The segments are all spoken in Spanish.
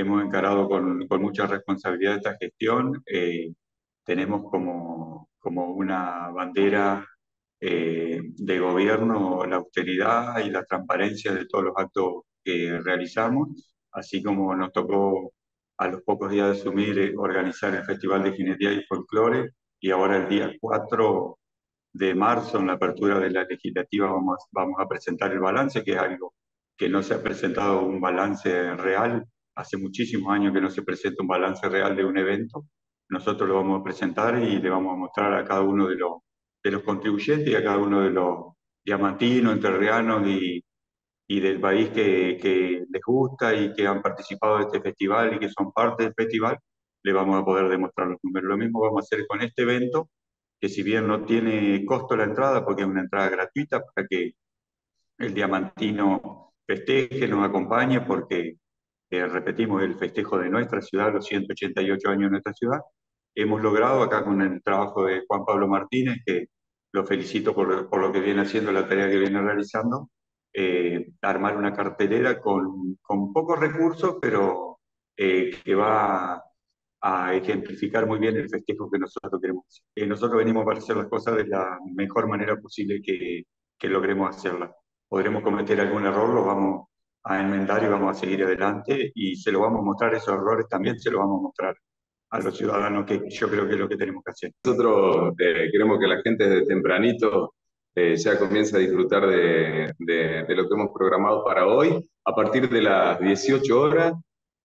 hemos encarado con, con mucha responsabilidad esta gestión. Eh, tenemos como, como una bandera eh, de gobierno la austeridad y la transparencia de todos los actos que realizamos, así como nos tocó a los pocos días de asumir eh, organizar el Festival de Jinería y Folclore y ahora el día 4 de marzo en la apertura de la legislativa vamos, vamos a presentar el balance, que es algo que no se ha presentado un balance real, hace muchísimos años que no se presenta un balance real de un evento, nosotros lo vamos a presentar y le vamos a mostrar a cada uno de los, de los contribuyentes y a cada uno de los diamantinos, entrerrianos y, y del país que, que, les gusta y que han participado de este festival y que son parte del festival, le vamos a poder demostrar los números. Lo mismo vamos a hacer con este evento, que si bien no tiene costo la entrada, porque es una entrada gratuita para que el diamantino festeje, nos acompañe, porque eh, repetimos el festejo de nuestra ciudad, los 188 años de nuestra ciudad, hemos logrado acá con el trabajo de Juan Pablo Martínez, que lo felicito por, por lo que viene haciendo, la tarea que viene realizando, eh, armar una cartelera con, con pocos recursos, pero eh, que va a ejemplificar muy bien el festejo que nosotros queremos. Eh, nosotros venimos para hacer las cosas de la mejor manera posible que, que logremos hacerlas. Podremos cometer algún error, lo vamos a enmendar y vamos a seguir adelante y se lo vamos a mostrar, esos errores también se los vamos a mostrar a los ciudadanos, que yo creo que es lo que tenemos que hacer. Nosotros eh, queremos que la gente desde tempranito eh, ya comience a disfrutar de, de, de, lo que hemos programado para hoy. A partir de las 18 horas,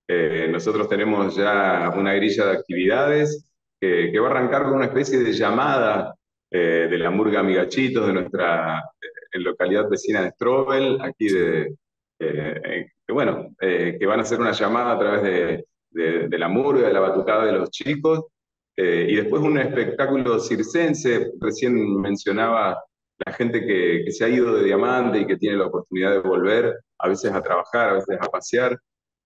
eh, nosotros tenemos ya una grilla de actividades que, va a arrancar con una especie de llamada eh, de la Murga Amigachitos de nuestra localidad vecina de Strobel, aquí de, que bueno, que van a hacer una llamada a través de de, de la murga, de la batucada de los chicos, eh, y después un espectáculo circense, recién mencionaba la gente que, se ha ido de Diamante y que tiene la oportunidad de volver, a veces a trabajar, a veces a pasear,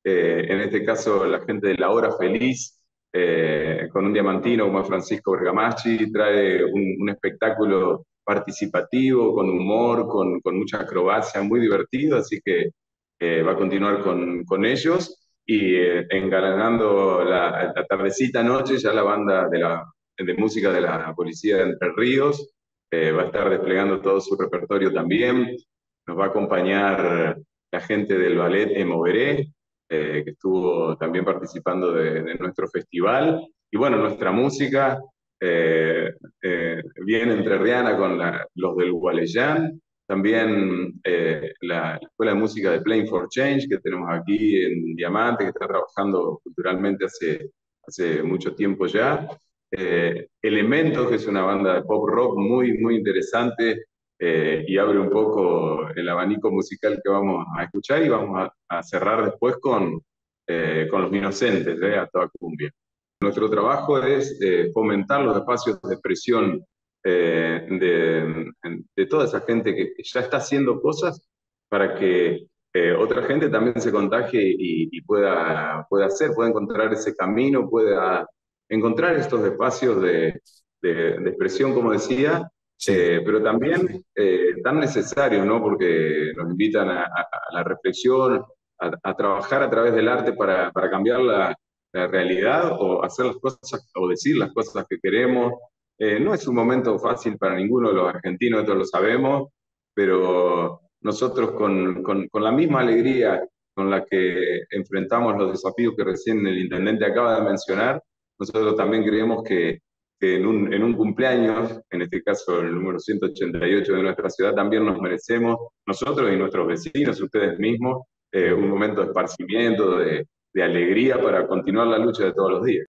eh, en este caso la gente de La Hora Feliz, eh, con un diamantino como Francisco Bergamaschi, trae un, un espectáculo participativo, con humor, con, con, mucha acrobacia, muy divertido, así que va a continuar con, con ellos y eh, engalanando la, la, tardecita noche ya la banda de, la, de música de la Policía de Entre Ríos eh, va a estar desplegando todo su repertorio también. Nos va a acompañar la gente del ballet Emoveré, eh, que estuvo también participando de, nuestro festival. Y bueno, nuestra música viene entrerriana con los del Gualeyán, también eh, la, Escuela de Música de Playing for Change, que tenemos aquí en Diamante, que está trabajando culturalmente hace, hace mucho tiempo ya. Eh, Elementos, que es una banda de pop rock muy, muy interesante eh, y abre un poco el abanico musical que vamos a escuchar y vamos a, a cerrar después con, eh, con Los Inocentes, a toda cumbia. Nuestro trabajo es fomentar los espacios de expresión eh, de, de, toda esa gente que ya está haciendo cosas para que eh, otra gente también se contagie y, y, pueda, pueda hacer, pueda encontrar ese camino, pueda encontrar estos espacios de, de, de expresión, como decía, sí. eh, pero también tan necesarios, ¿no? Porque nos invitan a, a, a la reflexión, a, a, trabajar a través del arte para, para cambiar la, la realidad o hacer las cosas o decir las cosas que queremos, eh, no es un momento fácil para ninguno de los argentinos, todos lo sabemos, pero nosotros con, la misma alegría con la que enfrentamos los desafíos que recién el intendente acaba de mencionar, nosotros también creemos que, en, un, cumpleaños, en este caso el número 188 de nuestra ciudad, también nos merecemos, nosotros y nuestros vecinos, ustedes mismos, eh, un momento de esparcimiento, de alegría para continuar la lucha de todos los días.